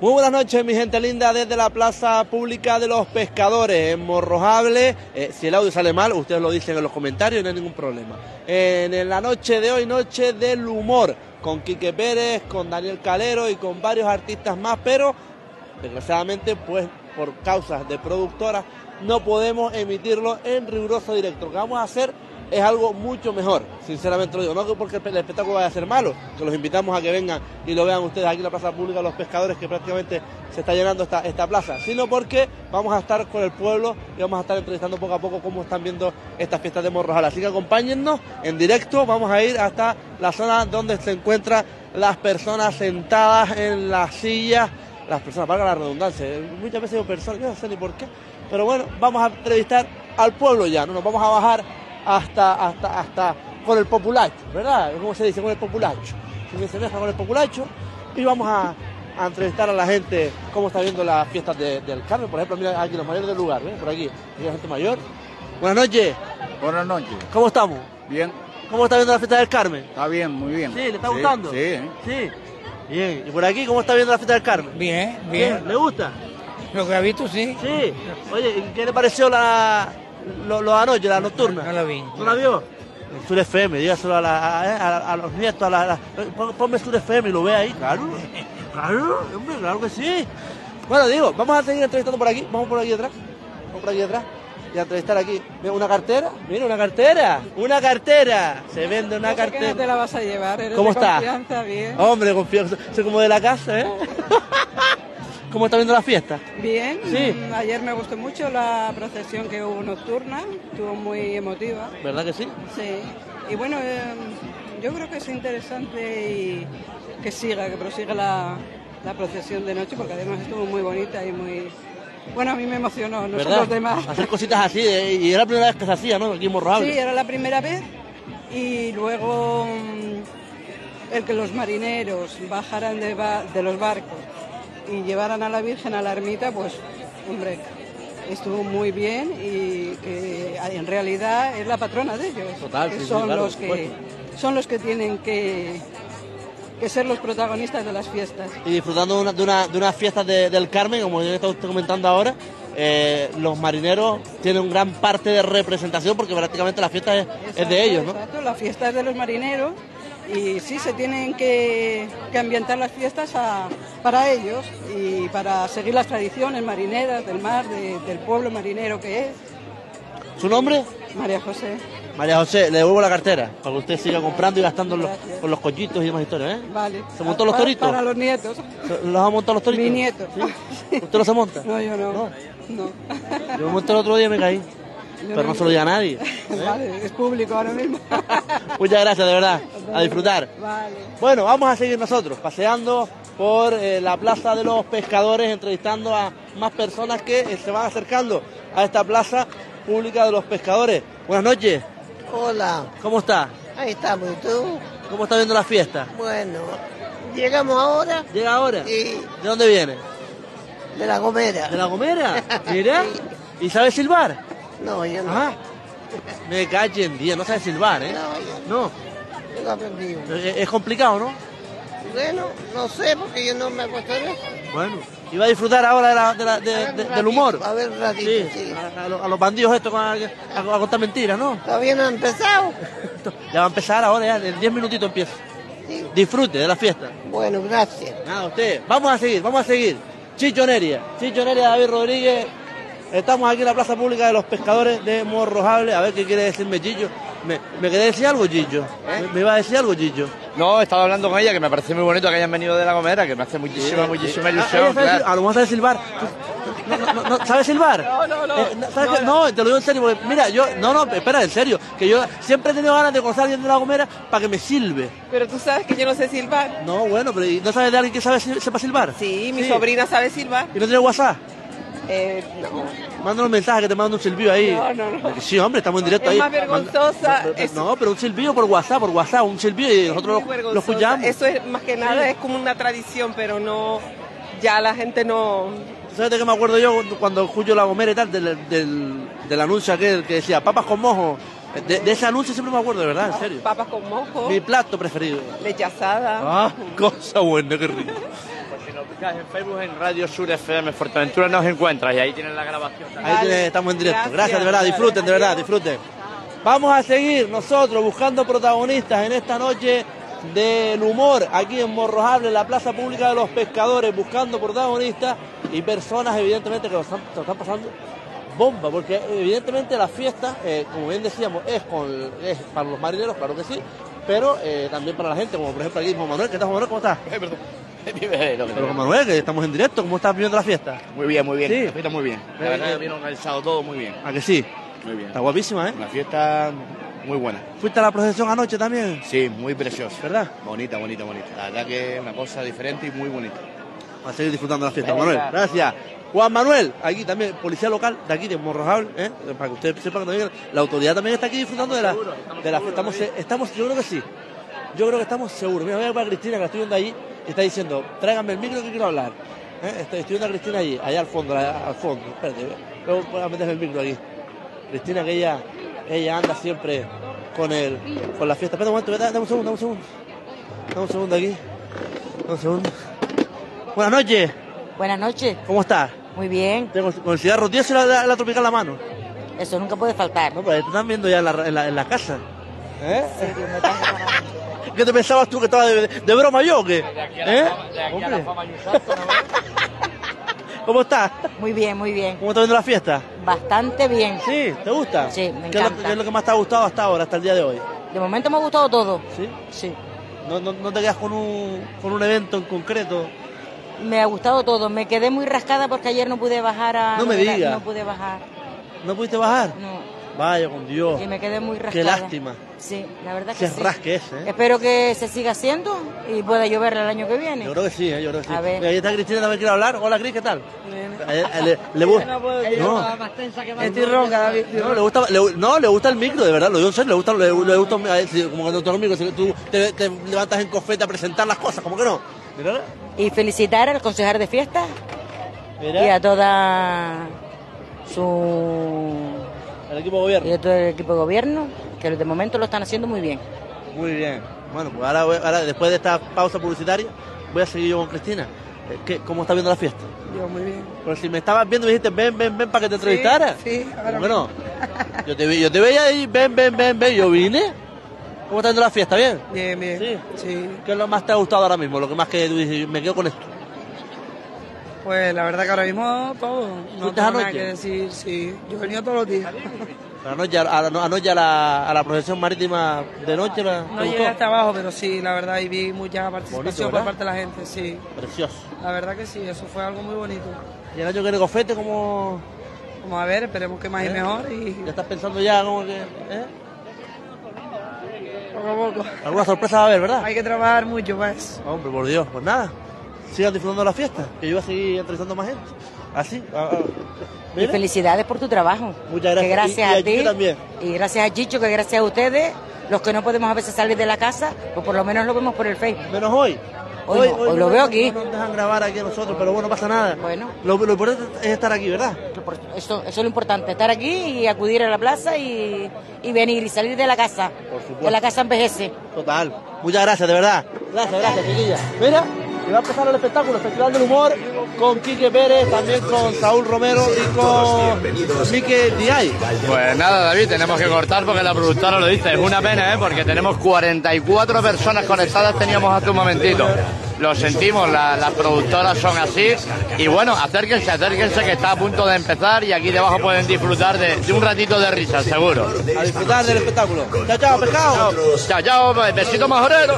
Muy buenas noches, mi gente linda, desde la Plaza Pública de los Pescadores, en Morrojable. Eh, si el audio sale mal, ustedes lo dicen en los comentarios, no hay ningún problema. En la noche de hoy, noche del humor, con Quique Pérez, con Daniel Calero y con varios artistas más, pero desgraciadamente, pues por causas de productoras, no podemos emitirlo en riguroso directo. Vamos a hacer es algo mucho mejor, sinceramente lo digo. No porque el espectáculo vaya a ser malo, que los invitamos a que vengan y lo vean ustedes aquí en la Plaza Pública, los pescadores, que prácticamente se está llenando esta, esta plaza, sino porque vamos a estar con el pueblo y vamos a estar entrevistando poco a poco cómo están viendo estas fiestas de Morrojal. Así que acompáñennos en directo, vamos a ir hasta la zona donde se encuentran las personas sentadas en las sillas, las personas, valga la redundancia, muchas veces digo personas, yo no sé ni por qué, pero bueno, vamos a entrevistar al pueblo ya, no nos vamos a bajar hasta, hasta, hasta con el populacho, ¿verdad? ¿Cómo se dice? Con el populacho. Se deja con el populacho y vamos a, entrevistar a la gente cómo está viendo las fiestas del Carmen. Por ejemplo, mira aquí los mayores del lugar, ¿ves? Por aquí, aquí la gente mayor. Buenas noches. Buenas noches. ¿Cómo estamos? Bien. ¿Cómo está viendo la fiesta del Carmen? Está bien, muy bien. ¿Sí? ¿Le está gustando? Sí. Sí. Bien. ¿Y por aquí cómo está viendo la fiesta del Carmen? Bien, bien. ¿Le gusta? Lo que ha visto, sí. Sí. Oye, ¿qué le pareció la, lo, lo anoche, la nocturna. No, la vi. ¿No la vio? Sur FM, dígaselo a, a, a, los nietos, a la, ponme Sur FM y lo ve ahí, claro. Claro, hombre, claro que sí. Bueno, digo, vamos a seguir entrevistando por aquí, vamos por aquí detrás, vamos por aquí detrás y a entrevistar aquí. Mira, una cartera, mira, una cartera, una cartera, se vende una cartera. no te la vas a llevar, eres ¿Cómo de está? confianza, bien. Hombre, confianza, soy como de la casa, ¿eh? ¿Cómo está viendo la fiesta? Bien, Sí. mm, ayer me gustó mucho la procesión que hubo nocturna, estuvo muy emotiva. ¿Verdad que sí? Sí, y bueno, eh, yo creo que es interesante y que siga, que prosiga la, la procesión de noche, porque además estuvo muy bonita y muy... Bueno, a mí me emocionó, no ¿Verdad? los demás. Hacer cositas así, eh, y era la primera vez que se hacía, ¿no? Aquí en Morrojable. Sí, era la primera vez y luego mm, el que los marineros bajaran de, ba- de los barcos y llevaran a la Virgen a la ermita, pues, hombre, estuvo muy bien y que en realidad es la patrona de ellos. Total, que sí, sí, son claro, los que supuesto. son los que tienen que, que ser los protagonistas de las fiestas. y disfrutando de una, de una, de unas fiestas de- del Carmen, como yo está usted comentando ahora, eh, los marineros tienen un gran parte de representación porque prácticamente la fiesta es, es de ellos, ¿no? Exacto, la fiesta es de los marineros y sí, se tienen que, que ambientar las fiestas a- para ellos y para seguir las tradiciones marineras del mar, de- del pueblo marinero que es. ¿Su nombre? María José. María José, le devuelvo la cartera para que usted siga comprando y gastando los, con los collitos y demás historias, ¿eh? Vale. ¿Se montó los toritos? Para los nietos. ¿Los ha montado los toritos? Mi nieto. ¿Sí? ¿Usted los se monta? No, yo no. No. No. Yo me monté el otro día y me caí. Pero no se lo diga a nadie. Vale, es público ahora mismo. Muchas gracias, de verdad. A disfrutar. Vale. Bueno, vamos a seguir nosotros paseando por eh, la Plaza de los Pescadores, entrevistando a más personas que eh, se van acercando a esta Plaza Pública de los Pescadores. Buenas noches, Hola, ¿cómo está? ahí estamos. ¿Y tú? ¿Cómo está viendo la fiesta? Bueno, llegamos ahora ¿Llega ahora? Sí. ¿De dónde viene? de La Gomera. ¿De La Gomera? Mira. ¿Y sabe silbar? No, yo no. Ah, me calle en día, no sabe silbar, ¿eh? No, yo, No, yo no aprendí. es es complicado, ¿no? Bueno, no sé porque yo no me acostumbré. Bueno, y va a disfrutar ahora de la- de la- de- A ver un de- del humor. A ver ratito, Sí, sí. a, a los- a los bandidos estos con- a, a- contar mentiras, ¿no? Todavía no ha empezado. Ya va a empezar ahora, ya, en 10 minutitos empieza. Sí. Disfrute de la fiesta. Bueno, gracias. Nada, usted. Vamos a seguir, vamos a seguir. Chicho Neria, Chicho Neria, David Rodríguez. Estamos aquí en la Plaza Pública de los Pescadores de Morrojable. A ver qué quiere decirme Chicho. ¿Me, me quería decir algo, Chicho? ¿Me, me iba a decir algo, Chicho? No, estaba hablando con ella, que me parece muy bonito que hayan venido de La Gomera, que me hace muchísima, muchísima Ah, ilusión. sabe claro. a lo mejor sabe silbar. No, no, no, no, ¿Sabes silbar? No, no, no. Eh, ¿sabes qué? no, te lo digo en serio, porque mira, yo, no, no, espera, en serio, que yo siempre he tenido ganas de conocer a alguien de la Gomera para que me silbe. Pero tú sabes que yo no sé silbar. No, bueno, pero ¿y ¿no sabes de alguien que sabe, sepa silbar? Sí, mi sobrina sabe silbar. ¿Y no tiene WhatsApp? Eh, no. Mándale un mensaje que te mando un silbido ahí. No, no, no. Sí, hombre, estamos en directo Es ahí. más vergonzosa, Manda- es- No, pero un silbido por WhatsApp, por WhatsApp, un silbido y nosotros lo, lo escuchamos. Eso es más que nada, es como una tradición, pero no. Ya la gente no. ¿Sabes de qué me acuerdo yo cuando- escucho la Gomera y tal? Del, del, del anuncio aquel que decía papas con mojo. De, de ese anuncio siempre me acuerdo, de verdad, en serio. Papas con mojo, Mi plato preferido. leche asada. Ah, cosa buena, qué rico. Buscas en Facebook en Radio Sur FM Fuerteventura nos encuentras y ahí tienes la grabación. Ahí estamos en directo. Gracias, de verdad, disfruten, de verdad, disfruten. Vamos a seguir nosotros buscando protagonistas en esta noche del humor aquí en Morrojable, en la Plaza Pública de los Pescadores, buscando protagonistas y personas evidentemente que lo están, lo están pasando bomba, porque evidentemente la fiesta, eh, como bien decíamos, es, con, es para los marineros, claro que sí, pero eh, también para la gente, como por ejemplo aquí Juan Manuel, ¿qué tal Juan Manuel? ¿Cómo estás? Pero Juan Manuel, que estamos en directo, ¿cómo estás viendo la fiesta? Muy bien, muy bien. Sí. La fiesta muy bien. La verdad que bien organizado todo muy bien. ¿A que sí? Muy bien. Está guapísima, ¿eh? Una fiesta muy buena. ¿Fuiste a la procesión anoche también? Sí, muy preciosa. ¿Verdad? Bonita, bonita, bonita. La verdad que es una cosa diferente y muy bonita. a seguir disfrutando de la fiesta. Manuel, gracias. Juan Manuel, aquí también, policía local de aquí, de Morrojable, ¿eh? para que usted sepa que también la autoridad también está aquí disfrutando de la, de la fiesta. Estamos, estamos, yo creo que sí. Yo creo que estamos seguros. Mira, voy a ver a Cristina, que la estoy viendo ahí, y está diciendo, tráigame el micro que quiero hablar. ¿Eh? Estoy, estoy viendo a Cristina allí, allá al fondo, allá al fondo. Espérate, luego voy a meterle el micro aquí. Cristina, que ella, ella anda siempre con el, con la fiesta. Espera un momento, dame un segundo, dame un segundo. Dame un segundo aquí. Dame un segundo. Buenas noches. Buenas noches, ¿Cómo estás? muy bien. Tengo con el cigarro 10 y la, la, la tropical en la mano. Eso nunca puede faltar. No, pero te están viendo ya en la, en la, en la casa. ¿Eh? Serio, me. ¿Qué te pensabas tú que estaba de, de broma yo o qué? ¿Eh? Hombre, ¿Cómo estás? Muy bien, muy bien. ¿Cómo estás viendo la fiesta? Bastante bien. ¿Sí? ¿Te gusta? Sí, me ¿Qué es, lo, encanta. qué es lo que más te ha gustado hasta ahora, hasta el día de hoy? De momento me ha gustado todo. ¿Sí? Sí. ¿No, no, no te quedas con un, con un evento en concreto? Me ha gustado todo. Me quedé muy rascada porque ayer no pude bajar a. No me de la- diga. No pude bajar. ¿No pudiste bajar? No. Vaya, con Dios. Y me quedé muy Qué rascada. lástima. Sí, la verdad Qué que sí. rasque ese, ¿eh? Espero que se siga haciendo y pueda llover el año que viene. Yo creo que sí, ¿eh? yo creo que sí. A ver. Mira, ahí está Cristina, también quiere hablar. Hola, Cris, ¿qué tal? Eh, Le, le gu- no. Estoy ronca, David. No, le gusta, le, no, le gusta el micro, de verdad, lo digo en serio, le gusta, le, le gusta como cuando tú micro, si tú te, te levantas en cofete a presentar las cosas, ¿cómo que no? Mira, Y felicitar al consejero de fiesta mira, y a toda su el equipo de y gobierno. a todo el equipo de gobierno, que de momento lo están haciendo muy bien. Muy bien. Bueno, pues ahora, voy- ahora después de esta pausa publicitaria, voy a seguir yo con Cristina. Eh, ¿qué- ¿Cómo está viendo la fiesta? Yo muy bien. Pues si me estabas viendo me dijiste, ven, ven, ven para que te entrevistara. sí, ahora ¿Cómo que no? Yo te, vi- yo te veía ahí, ven, ven, ven, ven, yo vine. ¿Cómo está viendo la fiesta? ¿Bien? Bien, bien. Sí. Sí. ¿Qué es lo más te ha gustado ahora mismo? Lo que más que tú dices, me quedo con esto. Pues la verdad que ahora mismo todo. No ¿Fuiste tengo nada anoche? que decir, sí. Yo he venido todos los días. Anoche, a, a- anoche a la, a la procesión marítima de noche, ¿la- No ¿te llegué hasta abajo, pero sí, la verdad, y vi mucha participación Bonito, por parte de la gente, sí. Precioso. La verdad que sí, eso fue algo muy bonito. Y el año que viene Cofete, ¿cómo Vamos a ver, esperemos que más y ¿Eh? mejor y ya estás pensando ya como que... ¿eh? poco a poco. Alguna sorpresa va a haber, ¿verdad? Hay que trabajar mucho, pues. Hombre, por Dios, pues nada. Sigan disfrutando de la fiesta, que yo voy a seguir entrevistando más gente. Así. ah, ah. Y felicidades por tu trabajo. Muchas gracias. Que gracias Y- y a a ti. También. Y gracias a Chicho, que gracias a ustedes, los que no podemos a veces salir de la casa, pues por lo menos lo vemos por el Facebook. Menos hoy. Hoy no, hoy lo veo aquí. No nos dejan grabar aquí a nosotros, pero bueno, no pasa nada. Bueno. Lo, lo importante es estar aquí, ¿verdad? Eso, eso es lo importante, estar aquí y acudir a la plaza y, y venir y salir de la casa. Por supuesto. Que la casa envejece. Total. Muchas gracias, de verdad. Gracias, gracias, chiquilla. Mira, y va a empezar el espectáculo, el Festival del Humor, con Quique Pérez, también con Saúl Romero y con Mike Diay. Pues nada, David, tenemos que cortar porque la productora lo dice. Es una pena, ¿eh? Porque tenemos 44 personas conectadas, teníamos hace un momentito. Lo sentimos, la- las productoras son así. Y bueno, acérquense, acérquense que está a punto de empezar y aquí debajo pueden disfrutar de, de un ratito de risa, seguro. A disfrutar del espectáculo. Chao, chao, pescado. Chao, chao, besito majorero.